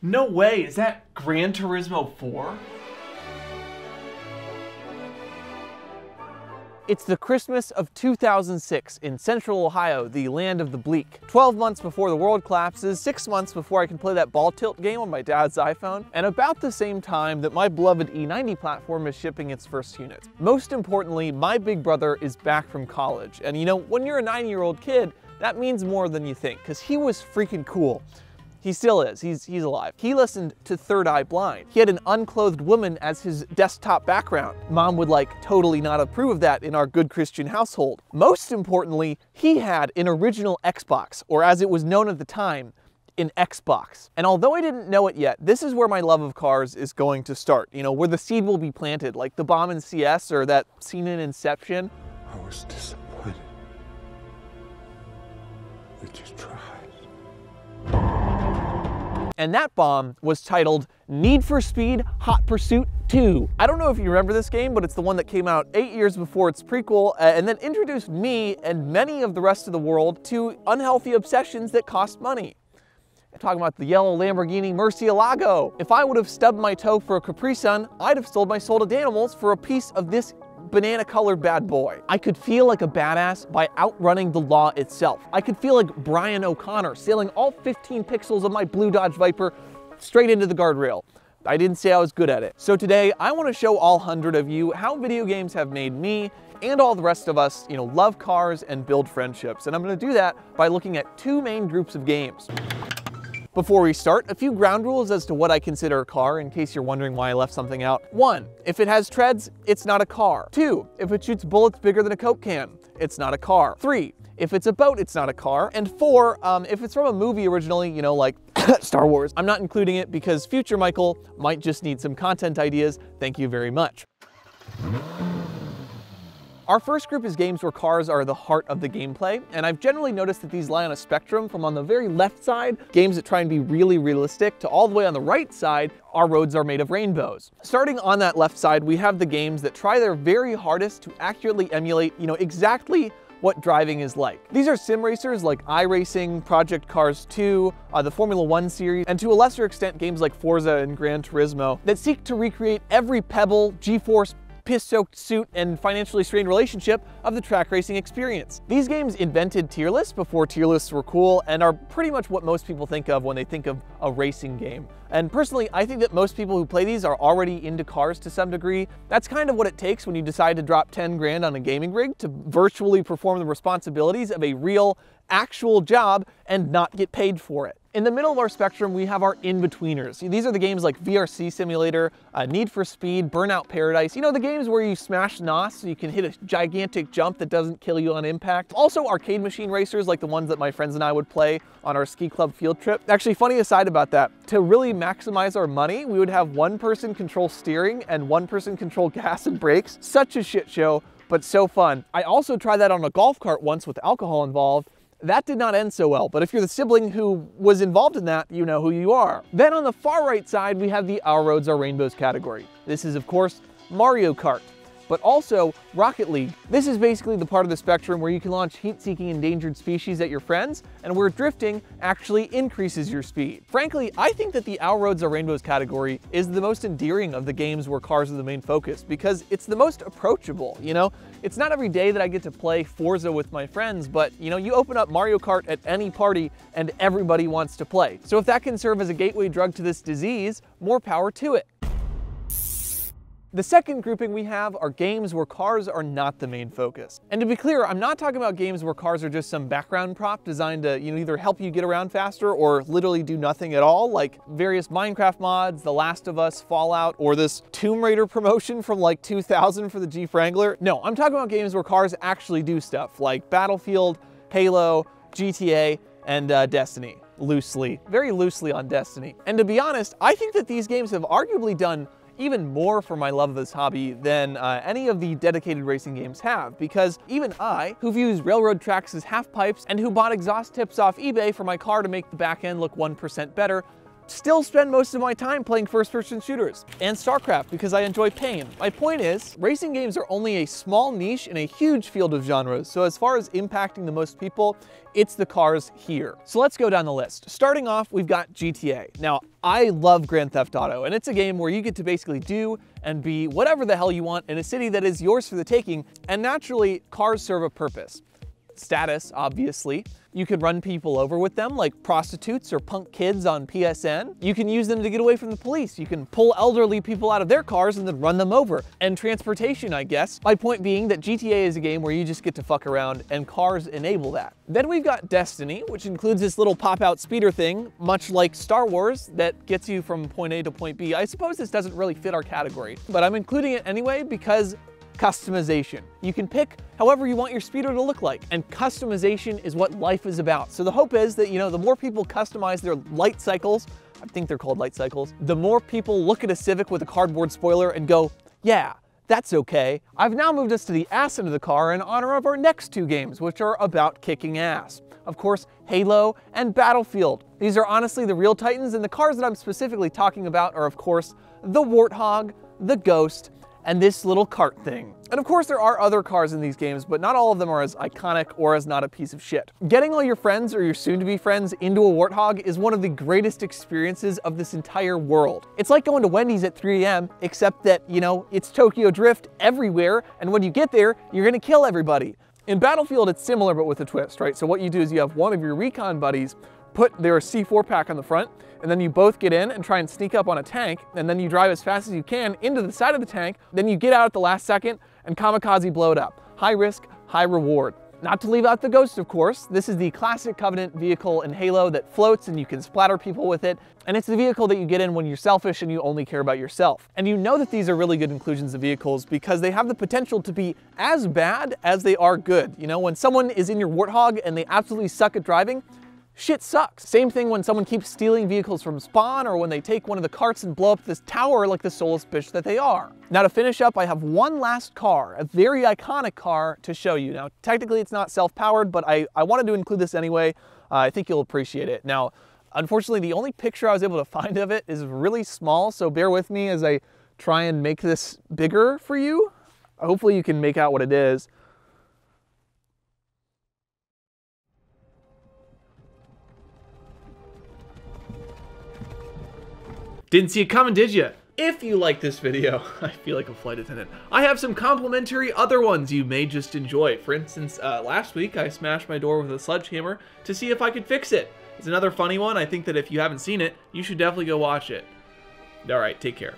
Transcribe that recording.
No way, is that Gran Turismo 4? It's the Christmas of 2006 in central Ohio, the land of the bleak. 12 months before the world collapses, 6 months before I can play that ball tilt game on my dad's iPhone, and about the same time that my beloved E90 platform is shipping its first unit. Most importantly, my big brother is back from college, and you know, when you're a 9 year old kid, that means more than you think, because he was freaking cool. He still is. He's, he's alive. He listened to Third Eye Blind. He had an unclothed woman as his desktop background. Mom would like totally not approve of that in our good Christian household. Most importantly, he had an original Xbox, or as it was known at the time, an Xbox. And although I didn't know it yet, this is where my love of cars is going to start. You know, where the seed will be planted, like the bomb in CS or that scene in Inception. I was disappointed that you tried. And that bomb was titled Need for Speed Hot Pursuit 2. I don't know if you remember this game, but it's the one that came out eight years before its prequel uh, and then introduced me and many of the rest of the world to unhealthy obsessions that cost money. I'm talking about the yellow Lamborghini Murcielago. If I would have stubbed my toe for a Capri Sun, I'd have sold my soul to Danimals for a piece of this banana colored bad boy. I could feel like a badass by outrunning the law itself. I could feel like Brian O'Conner sailing all 15 pixels of my blue Dodge Viper straight into the guardrail. I didn't say I was good at it. So today I want to show all 100 of you how video games have made me and all the rest of us, you know, love cars and build friendships. And I'm going to do that by looking at two main groups of games. Before we start, a few ground rules as to what I consider a car in case you're wondering why I left something out. One, if it has treads, it's not a car. Two, if it shoots bullets bigger than a Coke can, it's not a car. Three, if it's a boat, it's not a car. And four, um, if it's from a movie originally, you know, like Star Wars, I'm not including it because future Michael might just need some content ideas. Thank you very much. Our first group is games where cars are the heart of the gameplay, and I've generally noticed that these lie on a spectrum from on the very left side, games that try and be really realistic, to all the way on the right side, our roads are made of rainbows. Starting on that left side, we have the games that try their very hardest to accurately emulate, you know, exactly what driving is like. These are sim racers like iRacing, Project Cars 2, uh, the Formula One series, and to a lesser extent games like Forza and Gran Turismo that seek to recreate every pebble, G-force, piss-soaked suit and financially strained relationship of the track racing experience. These games invented tier lists before tier lists were cool and are pretty much what most people think of when they think of a racing game. And personally, I think that most people who play these are already into cars to some degree. That's kind of what it takes when you decide to drop 10 grand on a gaming rig to virtually perform the responsibilities of a real, actual job and not get paid for it. In the middle of our spectrum, we have our in-betweeners. These are the games like VRC Simulator, uh, Need for Speed, Burnout Paradise. You know, the games where you smash NOS so you can hit a gigantic jump that doesn't kill you on impact. Also arcade machine racers like the ones that my friends and I would play on our ski club field trip. Actually, funny aside about that, to really maximize our money, we would have one person control steering and one person control gas and brakes. Such a shit show, but so fun. I also tried that on a golf cart once with alcohol involved, that did not end so well, but if you're the sibling who was involved in that, you know who you are. Then on the far right side, we have the Our Roads Are Rainbows category. This is, of course, Mario Kart but also Rocket League. This is basically the part of the spectrum where you can launch heat-seeking endangered species at your friends, and where drifting actually increases your speed. Frankly, I think that the Our Roads Are Rainbows category is the most endearing of the games where cars are the main focus, because it's the most approachable, you know? It's not every day that I get to play Forza with my friends, but you know, you open up Mario Kart at any party and everybody wants to play. So if that can serve as a gateway drug to this disease, more power to it. The second grouping we have are games where cars are not the main focus. And to be clear, I'm not talking about games where cars are just some background prop designed to you know, either help you get around faster or literally do nothing at all, like various Minecraft mods, The Last of Us, Fallout, or this Tomb Raider promotion from like 2000 for the Jeep Wrangler. No, I'm talking about games where cars actually do stuff, like Battlefield, Halo, GTA, and uh, Destiny loosely, very loosely on Destiny. And to be honest, I think that these games have arguably done even more for my love of this hobby than uh, any of the dedicated racing games have, because even I, who views railroad tracks as half pipes and who bought exhaust tips off eBay for my car to make the back end look 1% better, still spend most of my time playing first-person shooters, and StarCraft because I enjoy pain. My point is, racing games are only a small niche in a huge field of genres, so as far as impacting the most people, it's the cars here. So let's go down the list. Starting off, we've got GTA. Now, I love Grand Theft Auto, and it's a game where you get to basically do and be whatever the hell you want in a city that is yours for the taking, and naturally, cars serve a purpose. Status, obviously. You could run people over with them, like prostitutes or punk kids on PSN. You can use them to get away from the police. You can pull elderly people out of their cars and then run them over. And transportation, I guess. My point being that GTA is a game where you just get to fuck around and cars enable that. Then we've got Destiny, which includes this little pop-out speeder thing, much like Star Wars, that gets you from point A to point B. I suppose this doesn't really fit our category, but I'm including it anyway because customization. You can pick however you want your speeder to look like, and customization is what life is about. So the hope is that, you know, the more people customize their light cycles, I think they're called light cycles, the more people look at a Civic with a cardboard spoiler and go, yeah, that's okay. I've now moved us to the ass end of the car in honor of our next two games, which are about kicking ass. Of course, Halo and Battlefield. These are honestly the real titans, and the cars that I'm specifically talking about are, of course, the Warthog, the Ghost, and this little cart thing. And of course there are other cars in these games, but not all of them are as iconic or as not a piece of shit. Getting all your friends or your soon-to-be friends into a Warthog is one of the greatest experiences of this entire world. It's like going to Wendy's at 3 a.m., except that, you know, it's Tokyo Drift everywhere, and when you get there, you're gonna kill everybody. In Battlefield, it's similar but with a twist, right? So what you do is you have one of your recon buddies put their C4 pack on the front, and then you both get in and try and sneak up on a tank, and then you drive as fast as you can into the side of the tank, then you get out at the last second and kamikaze blow it up. High risk, high reward. Not to leave out the Ghost, of course. This is the classic Covenant vehicle in Halo that floats and you can splatter people with it. And it's the vehicle that you get in when you're selfish and you only care about yourself. And you know that these are really good inclusions of vehicles because they have the potential to be as bad as they are good. You know, when someone is in your Warthog and they absolutely suck at driving, shit sucks. Same thing when someone keeps stealing vehicles from spawn or when they take one of the carts and blow up this tower like the soulless bitch that they are. Now to finish up, I have one last car, a very iconic car to show you. Now, technically it's not self-powered, but I, I wanted to include this anyway. Uh, I think you'll appreciate it. Now, unfortunately, the only picture I was able to find of it is really small, so bear with me as I try and make this bigger for you. Hopefully you can make out what it is. Didn't see it coming, did you? If you like this video, I feel like a flight attendant, I have some complimentary other ones you may just enjoy. For instance, uh, last week I smashed my door with a sledgehammer to see if I could fix it. It's another funny one. I think that if you haven't seen it, you should definitely go watch it. Alright, take care.